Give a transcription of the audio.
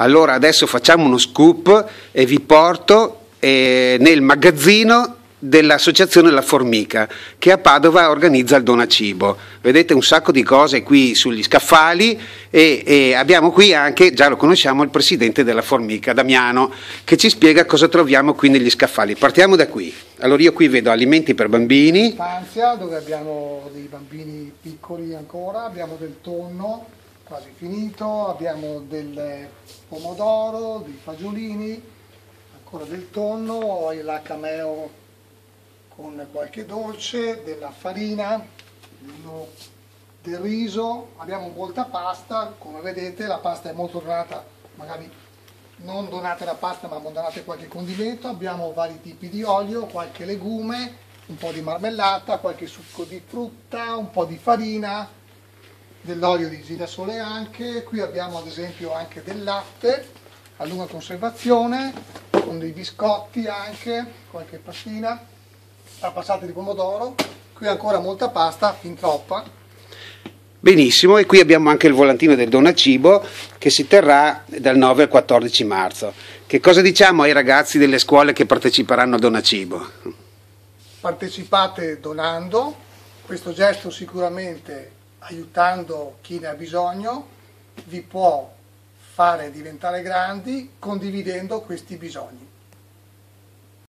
Allora adesso facciamo uno scoop e vi porto eh, nel magazzino dell'associazione La Formica che a Padova organizza il donacibo. Vedete un sacco di cose qui sugli scaffali e, e, abbiamo qui anche, già lo conosciamo, il presidente della Formica, Damiano, che ci spiega cosa troviamo qui negli scaffali. Partiamo da qui. Allora io qui vedo alimenti per bambini. Stanzia dove abbiamo dei bambini piccoli ancora, abbiamo del tonno quasi finito, abbiamo del pomodoro, dei fagiolini, ancora del tonno, la cameo con qualche dolce, della farina, del riso, abbiamo molta pasta, come vedete la pasta è molto donata, magari non donate la pasta ma donate qualche condimento, abbiamo vari tipi di olio, qualche legume, un po' di marmellata, qualche succo di frutta, un po' di farina, dell'olio di girasole anche, qui abbiamo ad esempio anche del latte a lunga conservazione, con dei biscotti anche, qualche pastina, la passata di pomodoro, qui ancora molta pasta, fin troppa. Benissimo, e qui abbiamo anche il volantino del Donacibo che si terrà dal 9 al 14 marzo. Che cosa diciamo ai ragazzi delle scuole che parteciperanno a Donacibo? Partecipate donando, questo gesto sicuramente aiutando chi ne ha bisogno vi può fare diventare grandi condividendo questi bisogni.